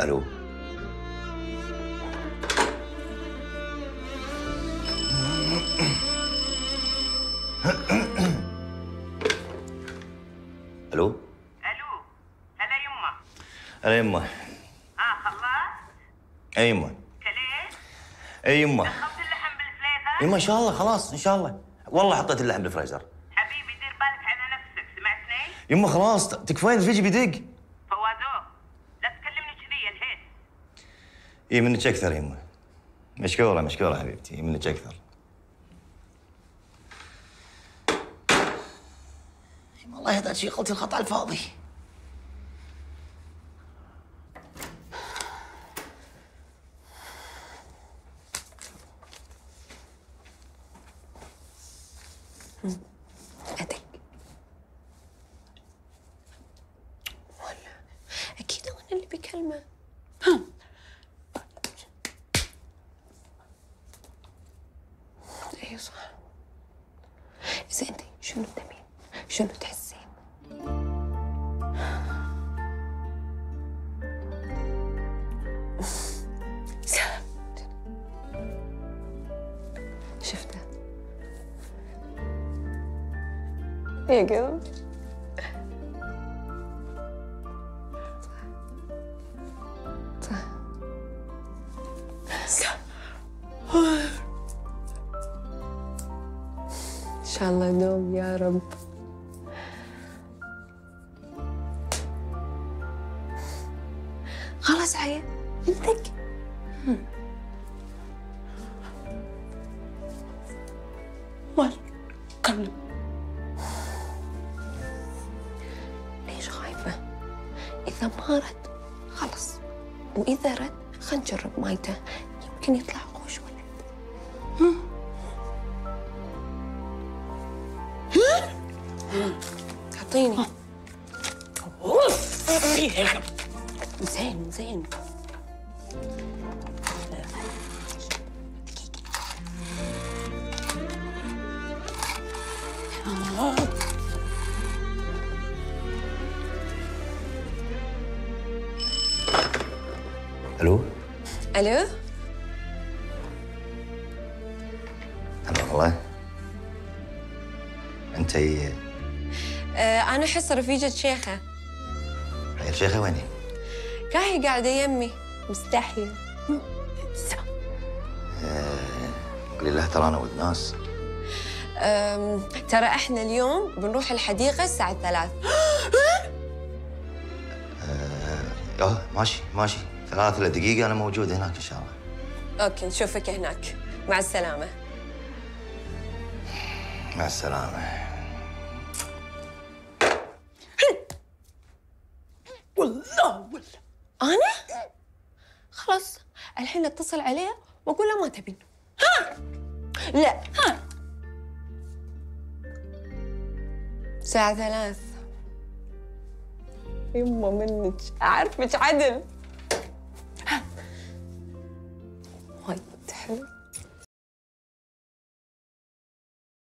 ألو. ألو. ألو هلا يمه هلا يمه آه خلصت أي يمه كليت أي يمه خبز اللحم بالفريزر يمه ان شاء الله خلاص إن شاء الله. والله حطيت اللحم بالفريزر. حبيبي دير بالك على نفسك سمعتني؟ يمه خلاص تكفين الفيجي بيدق اي منك أكثر يمه. مشكورة مشكورة حبيبتي منك أكثر. والله هذا شيء قلت الخطأ الفاضي. أدق ولا أكيد هو أنا اللي بكلمه اي صح إذا أنت شنو تبين؟ شنو تحسين؟ شفته يا قلب صح. صح. الله نوم يا رب خلاص عيا انتك والقلب ليش خايفة؟ إذا ما رد خلص وإذا رد خلينا نجرب مايته يمكن يطلع خوش ولد اعطيني زين زين. ألو؟ ألو؟ هلا والله. أنت هي آه أنا أحس رفيجة شيخة. هي الشيخه ويني؟ كاهي قاعدة يمي مستحية. قولي له ترى أنا ولد ناس. ترى إحنا اليوم بنروح الحديقة الساعة ثلاث آه ماشي ماشي. ثلاث إلا دقيقة أنا موجود هناك إن شاء الله. أوكي نشوفك هناك. مع السلامة. مع السلامة. أنا؟ خلاص الحين اتصل عليه وأقول له ما تبين. ها؟ لا. ها. الساعة ثلاث يما منك. أعرفك عدل. ها. وايد حلو.